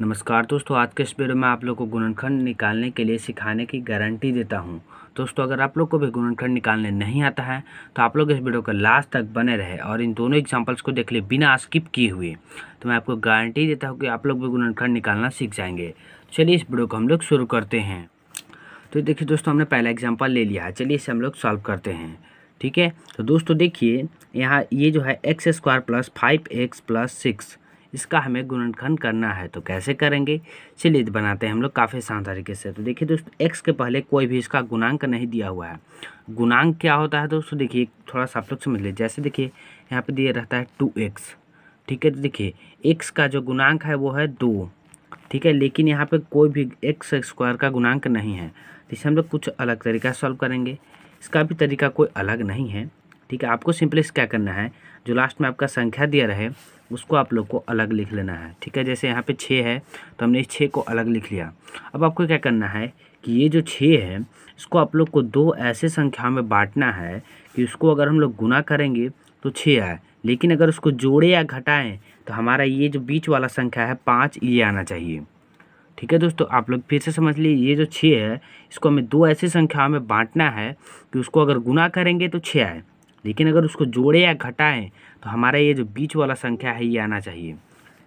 नमस्कार दोस्तों, आज के इस वीडियो में आप लोग को गुणनखंड निकालने के लिए सिखाने की गारंटी देता हूँ। दोस्तों, अगर आप लोग को भी गुणनखंड निकालने नहीं आता है तो आप लोग इस वीडियो को लास्ट तक बने रहे और इन दोनों एग्जांपल्स को देख ले बिना स्किप किए हुए। तो मैं आपको गारंटी देता हूँ कि आप लोग भी गुणनखंड निकालना सीख जाएँगे। चलिए इस वीडियो को हम लोग शुरू करते हैं। तो देखिए दोस्तों, हमने पहला एग्ज़ाम्पल ले लिया है। चलिए इसे हम लोग सॉल्व करते हैं। ठीक है? तो दोस्तों, देखिए, यहाँ ये जो है x square plus five x plus six इसका हमें गुणनखंड करना है तो कैसे करेंगे? चलिए बनाते हैं हम लोग काफ़ी आसान तरीके से। तो देखिए दोस्तों एक्स के पहले कोई भी इसका गुणांक नहीं दिया हुआ है। गुणांक क्या होता है दोस्तों? देखिए थोड़ा सा आप लोग समझ लीजिए। जैसे देखिए, यहाँ पर दिया रहता है टू एक्स। ठीक है तो देखिए एक्स का जो गुणांक है वो है दो। ठीक है, लेकिन यहाँ पे कोई भी एक्स स्क्वायर का गुणांक नहीं है। तो इसे हम लोग कुछ अलग तरीका सॉल्व करेंगे। इसका भी तरीका कोई अलग नहीं है। ठीक है, आपको सिंपली क्या करना है? जो लास्ट में आपका संख्या दिया रहे उसको आप लोग को अलग लिख लेना है, ठीक है? जैसे यहाँ पे छः है तो हमने इस छः को अलग लिख लिया। अब आपको क्या करना है कि ये जो छः है, इसको आप लोग को दो ऐसे संख्या में बांटना है कि उसको अगर हम लोग गुना करेंगे तो छः आए। लेकिन अगर उसको जोड़े या घटाएँ तो हमारा ये जो बीच वाला संख्या है, पाँच, ये आना चाहिए। ठीक है दोस्तों? आप लोग फिर से समझ लीजिए, ये जो छः है, इसको हमें दो ऐसी संख्याओं में बांटना है कि उसको अगर गुना करेंगे तो छः आए। लेकिन अगर उसको जोड़े या घटाएँ तो हमारा ये जो बीच वाला संख्या है, ये आना चाहिए।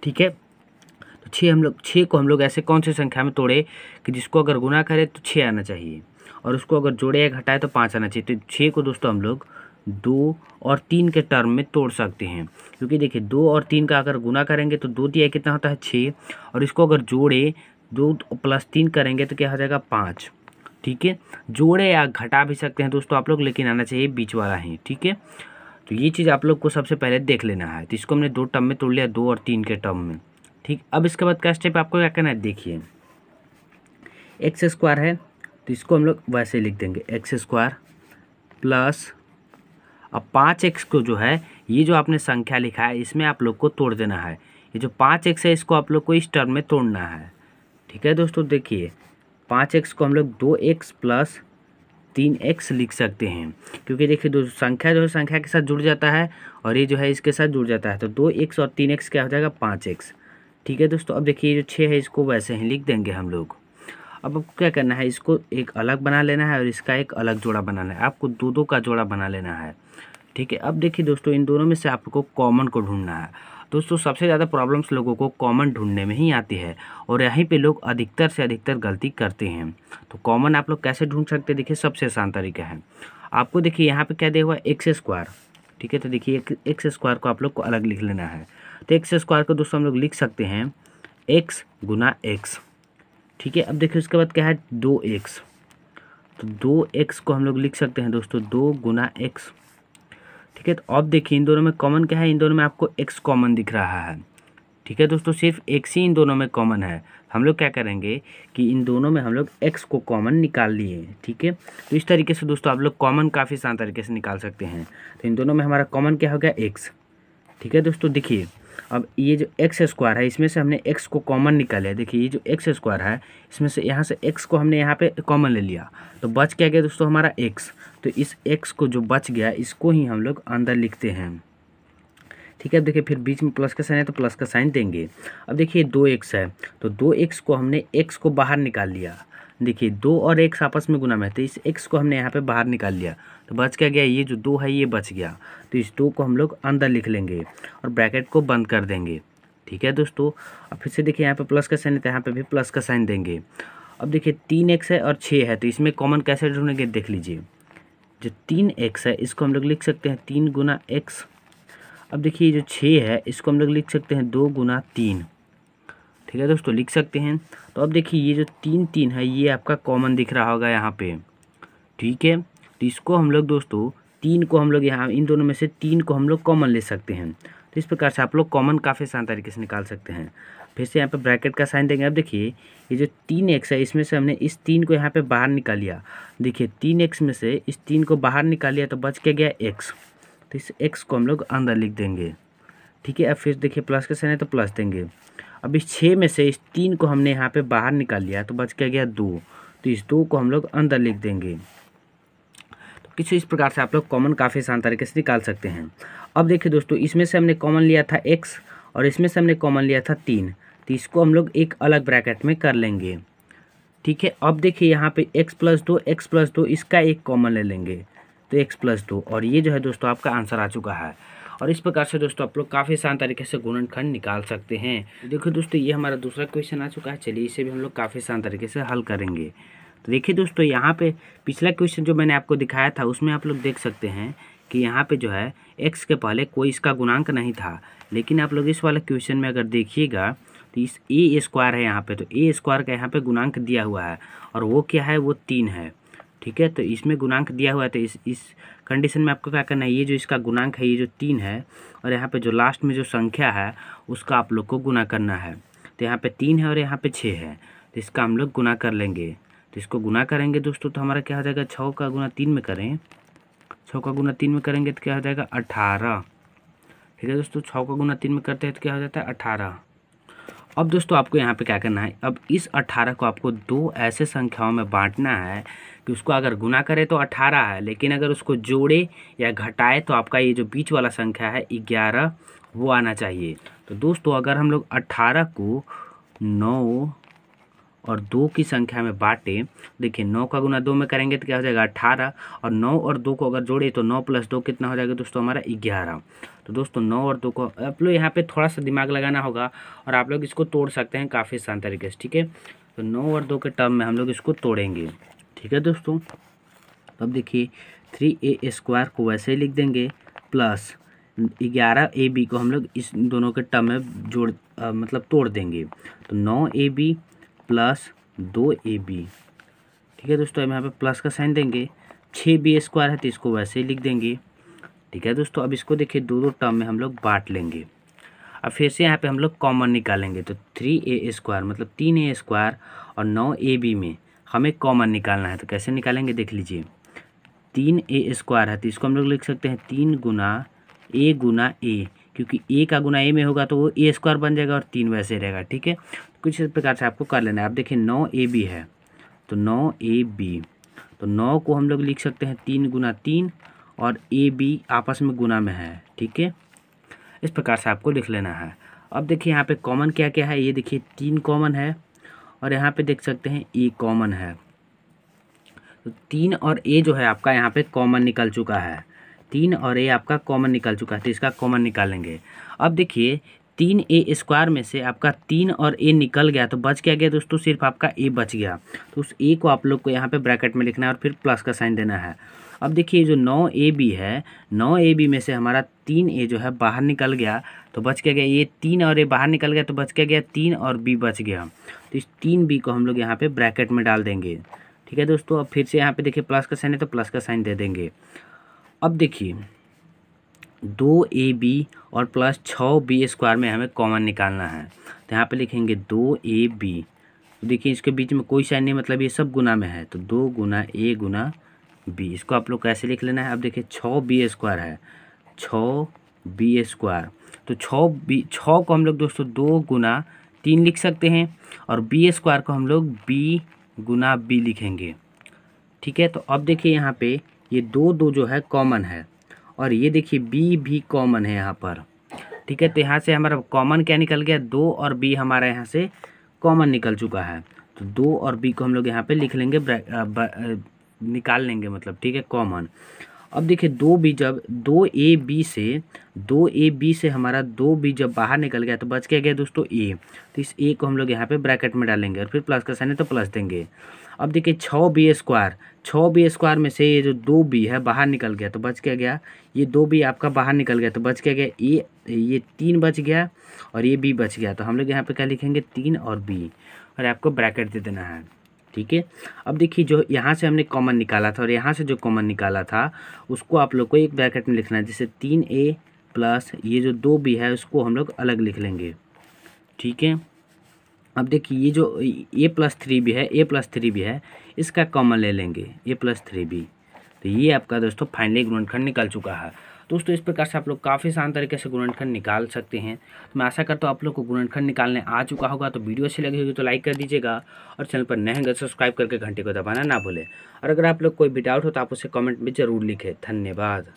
ठीक है? तो छः हम लोग छः को हम लोग ऐसे कौन सी संख्या में तोड़े कि जिसको अगर गुना करें तो छः आना चाहिए। और उसको अगर जोड़े या घटाए तो पाँच आना चाहिए। तो छः को दोस्तों हम लोग दो और तीन के टर्म में तोड़ सकते हैं। क्योंकि देखिए, दो और तीन का अगर गुना करेंगे तो दो दिया कितना होता है? छः और इसको अगर जोड़े, दो प्लस तीन करेंगे तो क्या हो जाएगा? पाँच। ठीक है? जोड़े या घटा भी सकते हैं दोस्तों आप लोग, लेकिन आना चाहिए बीच वाला ही, ठीक है? तो ये चीज़ आप लोग को सबसे पहले देख लेना है। तो इसको हमने दो टर्म में तोड़ लिया, दो और तीन के टर्म में, ठीक? अब इसके बाद का स्टेप आपको, क्या करना है? देखिए। एक्स स्क्वायर है तो इसको हम लोग वैसे लिख देंगे। एक्स स्क्वायर प्लस अब पाँच एक्स को जो है, ये जो आपने संख्या लिखा है, इसमें आप लोग को तोड़ देना है। ये जो पाँच एक्स है, इसको आप लोग को इस टर्म में तोड़ना है, ठीक है दोस्तों? देखिए। पाँच एक्स को हम लोग दो एक्स प्लस तीन एक्स लिख सकते हैं। क्योंकि देखिए दो संख्या जो है, संख्या के साथ जुड़ जाता है और ये जो है, इसके साथ जुड़ जाता है। तो दो एक्स और तीन एक्स क्या हो जाएगा? पाँच एक्स ठीक है दोस्तों, अब देखिए जो छः है, इसको वैसे ही लिख देंगे हम लोग। अब आपको क्या करना है, इसको एक अलग बना लेना है और इसका एक अलग जोड़ा बनाना है। आपको दो दो का जोड़ा बना लेना है। ठीक है, अब देखिए दोस्तों, इन दोनों में से आपको कॉमन को ढूंढना है। दोस्तों, सबसे ज़्यादा प्रॉब्लम्स लोगों को कॉमन ढूँढने में ही आती है और यहीं पे लोग अधिकतर से अधिकतर गलती करते हैं। तो कॉमन आप लोग कैसे ढूंढ सकते हैं? देखिए, सबसे आसान तरीका है। आपको देखिए, यहाँ पे क्या दिया हुआ एक्स स्क्वायर ठीक है तो देखिए एक्स स्क्वायर को आप लोग को अलग लिख लेना है। तो एक्स स्क्वायर को दोस्तों हम लोग लिख सकते हैं एक्स गुना एक्स ठीक है, अब देखिए, उसके बाद क्या है? दो एक्स तो दो एक्स को हम लोग लिख सकते हैं दोस्तों, दो गुना एक्स ठीक है तो अब देखिए, इन दोनों में कॉमन क्या है? इन दोनों में आपको एक्स कॉमन दिख रहा है। ठीक है दोस्तों, सिर्फ़ एक्स ही इन दोनों में कॉमन है। हम लोग क्या करेंगे कि इन दोनों में हम लोग एक्स को कॉमन निकाल लिए, ठीक है? तो इस तरीके से दोस्तों, आप लोग कॉमन काफ़ी आसान तरीके से निकाल सकते हैं। तो इन दोनों में हमारा कॉमन क्या हो गया? एक्स ठीक है दोस्तों, देखिए अब ये जो एक्स स्क्वायर है, इसमें से हमने एक्स को कॉमन निकाला देखिए, ये जो एक्स स्क्वायर है, इसमें से यहाँ से एक्स को हमने यहाँ पे कॉमन ले लिया। तो बच क्या गया दोस्तों हमारा एक्स तो इस एक्स को जो बच गया, इसको ही हम लोग अंदर लिखते हैं। ठीक है, अब देखिए, फिर बीच में प्लस का साइन है तो प्लस का साइन देंगे। अब देखिए दो एक्स है तो दो एक्स को हमने एक्स को बाहर निकाल लिया। देखिए, दो और एक्स आपस में गुना में तो इस एक्स को हमने यहाँ पे बाहर निकाल लिया तो बच क्या गया? ये जो दो है, ये बच गया। तो इस दो को हम लोग अंदर लिख लेंगे और ब्रैकेट को बंद कर देंगे। ठीक है दोस्तों? अब फिर से देखिए, यहाँ पे प्लस का साइन है तो यहाँ पे भी प्लस का साइन देंगे। अब देखिए, तीन एक्स है और छः है तो इसमें कॉमन कैसे ढूंढेंगे देख लीजिए। जो तीन एक्स है, इसको हम लोग लिख सकते हैं तीन गुना एक्स अब देखिए, जो छः है, इसको हम लोग लिख सकते हैं दो गुना तीन। ठीक है दोस्तों? लिख सकते हैं। तो अब देखिए, ये जो तीन तीन है, ये आपका कॉमन दिख रहा होगा यहाँ पे। ठीक है? तो इसको हम लोग दोस्तों, तीन को हम लोग यहाँ, इन दोनों में से तीन को हम लोग कॉमन ले सकते हैं। तो इस प्रकार से आप लोग कॉमन काफ़ी आसान तरीके से निकाल सकते हैं। फिर से यहाँ पे ब्रैकेट का साइन देंगे। अब देखिए, ये जो तीन एक्स है, इसमें से हमने इस तीन को यहाँ पे बाहर निकाल लिया। देखिए, तीन एक्स में से इस तीन को बाहर निकाल लिया तो बच के गया एक्स तो इस एक्स को हम लोग अंदर लिख देंगे। ठीक है? अब फिर देखिए प्लस का साइन है तो प्लस देंगे। अब इस छः में से इस तीन को हमने यहाँ पे बाहर निकाल लिया तो बच क्या गया दो। तो इस दो को हम लोग अंदर लिख देंगे। तो किसी इस प्रकार से आप लोग कॉमन काफ़ी आसान तरीके से निकाल सकते हैं। अब देखिए दोस्तों, इसमें से हमने कॉमन लिया था एक्स और इसमें से हमने कॉमन लिया था तीन। तो इसको हम लोग एक अलग ब्रैकेट में कर लेंगे। ठीक है, अब देखिए यहाँ पे x प्लस दो एक्स प्लस दो, इसका एक कॉमन ले लेंगे। तो x प्लस दो, और ये जो है दोस्तों, आपका आंसर आ चुका है। और इस प्रकार से दोस्तों आप लोग काफ़ी आसान तरीके से गुणनखंड निकाल सकते हैं। देखो दोस्तों, ये हमारा दूसरा क्वेश्चन आ चुका है। चलिए इसे भी हम लोग काफ़ी आसान तरीके से हल करेंगे। तो देखिए दोस्तों, यहाँ पे पिछला क्वेश्चन जो मैंने आपको दिखाया था, उसमें आप लोग देख सकते हैं कि यहाँ पे जो है एक्स के पहले कोई इसका गुणांक नहीं था। लेकिन आप लोग इस वाले क्वेश्चन में अगर देखिएगा तो इस ए स्क्वायर है यहाँ पे तो ए स्क्वायर का यहाँ पे गुणांक दिया हुआ है। और वो क्या है? वो तीन है। ठीक है? तो इसमें गुणांक दिया हुआ है तो इस इस कंडीशन में आपको क्या करना है? ये जो इसका गुणांक है, ये जो तीन है, और यहाँ पे जो लास्ट में जो संख्या है, उसका आप लोग को गुना करना है। तो यहाँ पे तीन है और यहाँ पे छः है। तो इसका हम लोग गुना कर लेंगे। तो इसको गुना करेंगे दोस्तों तो हमारा क्या हो जाएगा? छः का गुना तीन में करें। छः का गुना तीन में करेंगे तो क्या हो जाएगा? अठारह। ठीक है दोस्तों छः का गुना तीन में करते हैं तो क्या हो जाता है? अठारह। अब दोस्तों आपको यहाँ पे क्या करना है? अब इस अट्ठारह को आपको दो ऐसे संख्याओं में बांटना है कि उसको अगर गुना करें तो अट्ठारह है, लेकिन अगर उसको जोड़े या घटाए तो आपका ये जो बीच वाला संख्या है, ग्यारह, वो आना चाहिए। तो दोस्तों अगर हम लोग अट्ठारह को नौ और दो की संख्या में बांटे देखिए नौ का गुना दो में करेंगे तो क्या हो जाएगा अट्ठारह और नौ और दो को अगर जोड़े तो नौ प्लस दो कितना हो जाएगा दोस्तों हमारा ग्यारह। तो दोस्तों नौ और दो को आप लोग यहाँ पे थोड़ा सा दिमाग लगाना होगा और आप लोग इसको तोड़ सकते हैं काफ़ी आसान तरीके से ठीक है? तो नौ और दो के टर्म में हम लोग इसको तोड़ेंगे ठीक है दोस्तों? तो अब देखिए थ्री ए स्क्वायर को वैसे ही लिख देंगे प्लस ग्यारह ए बी को हम लोग इस दोनों के टर्म में जोड़ आ, मतलब तोड़ देंगे। तो नौ ए बी प्लस दो ए बी। ठीक है दोस्तों, अब यहाँ पे प्लस का साइन देंगे। छः बी स्क्वायर है तो इसको वैसे ही लिख देंगे। ठीक है दोस्तों, अब इसको देखिए, दो दो टर्म में हम लोग बांट लेंगे। अब फिर से यहाँ पे हम लोग कॉमन निकालेंगे तो थ्री ए स्क्वायर मतलब तीन ए स्क्वायर और नौ ए बी में हमें कॉमन निकालना है तो कैसे निकालेंगे देख लीजिए। तीन ए स्क्वायर है तो इसको हम लोग लिख सकते हैं तीन गुना ए गुना ए क्योंकि ए का गुना ए में होगा तो वो ए स्क्वायर बन जाएगा और तीन वैसे रहेगा, ठीक है? कुछ इस प्रकार से आपको कर लेना है। आप देखिए, नौ ए बी है तो नौ ए बी तो नौ को हम लोग लिख सकते हैं तीन गुना तीन, और ए बी आपस में गुना में है, ठीक है? इस प्रकार से आपको लिख लेना है। अब देखिए, यहाँ पे कॉमन क्या क्या है? ये देखिए, तीन कॉमन है, और यहाँ पे देख सकते हैं ए कॉमन है। तो तीन और ए जो है आपका यहाँ पे कॉमन निकल चुका है। तीन और ए आपका कॉमन निकल चुका है तो इसका कॉमन निकालेंगे। अब देखिए, तीन ए स्क्वायर में से आपका तीन और ए निकल गया तो बच क्या गया दोस्तों? सिर्फ़ आपका ए बच गया। तो उस ए को आप लोग को यहाँ पे ब्रैकेट में लिखना है और फिर प्लस का साइन देना है। अब देखिए, जो नौ ए बी है, नौ ए बी में से हमारा तीन ए जो है बाहर निकल गया तो बच क्या गया? ये तीन और ए बाहर निकल गया तो बच क्या गया? तीन और बी बच गया। तो इस तीन बी को हम लोग यहाँ पर ब्रैकेट में डाल देंगे। ठीक है दोस्तों? अब फिर से यहाँ पे देखिए प्लस का साइन है तो प्लस का साइन दे देंगे। अब देखिए, दो ए बी और प्लस छः बी स्क्वायर में हमें कॉमन निकालना है। तो यहाँ पे लिखेंगे दो ए बी। तो देखिए, इसके बीच में कोई साइन नहीं मतलब ये सब गुना में है। तो दो गुना ए गुना बी, इसको आप लोग कैसे लिख लेना है? अब देखिए छः बी स्क्वायर है। छः बी स्क्वायर। तो छः बी छः को हम लोग दोस्तों दो गुना तीन लिख सकते हैं और बी स्क्वायर को हम लोग बी गुना बी लिखेंगे। ठीक है तो अब देखिए यहाँ पे ये दो दो जो है कॉमन है। और ये देखिए बी भी कॉमन है यहाँ पर। ठीक है तो यहाँ से हमारा कॉमन क्या निकल गया? दो और बी हमारे यहाँ से कॉमन निकल चुका है। तो दो और बी को हम लोग यहाँ पे लिख लेंगे निकाल लेंगे मतलब ठीक है कॉमन अब देखिए दो बी जब, दो ए बी से, दो ए बी से हमारा दो बी जब बाहर निकल गया तो बच क्या गया दोस्तों ए तो इस ए को हम लोग यहाँ पे ब्रैकेट में डालेंगे और फिर प्लस का साइन है तो प्लस देंगे। अब देखिए छः बी स्क्वायर छः बी स्क्वायर में से ये जो दो बी है बाहर निकल गया तो बच क्या गया? ये दो बी आपका बाहर निकल गया तो बच क्या गया? ए ये तीन बच गया और ये बी बच गया। तो हम लोग यहाँ पे क्या लिखेंगे? तीन और बी और आपको ब्रैकेट दे देना है। ठीक है? अब देखिए, जो यहाँ से हमने कॉमन निकाला था और यहाँ से जो कॉमन निकाला था, उसको आप लोग को एक ब्रैकेट में लिखना है, जैसे तीन ए प्लस ये जो दो बी है, उसको हम लोग अलग लिख लेंगे। ठीक है? अब देखिए, ये जो ए प्लस थ्री भी है ए प्लस थ्री भी है, इसका कॉमन ले लेंगे ए प्लस थ्री भी तो ये आपका दोस्तों फाइनली गुणनखंड निकल चुका है। दोस्तों, इस प्रकार से आप लोग काफ़ी आसान तरीके से गुणनखंड निकाल सकते हैं। तो मैं आशा करता हूँ आप लोग को गुणनखंड निकालने आ चुका होगा। तो वीडियो अच्छी लगी होगी तो लाइक कर दीजिएगा और चैनल पर नए होंगे सब्सक्राइब करके घंटे को दबाना ना भूलें। और अगर आप लोग कोई भी डाउट हो तो आप उसे कमेंट में ज़रूर लिखें। धन्यवाद।